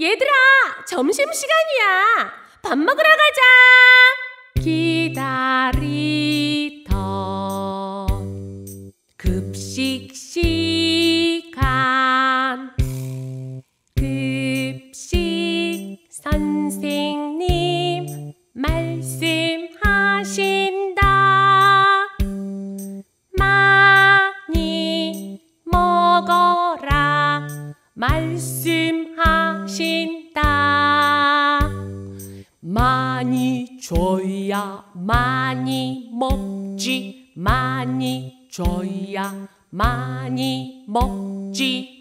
얘들아, 점심시간이야. 밥 먹으러 가자. 기다리던 급식 시간. 급식 선생님 말씀하신다. 많이 먹어라. 말씀하 신다. 많이 줘야 많이 먹지. 많이 줘야 많이 먹지.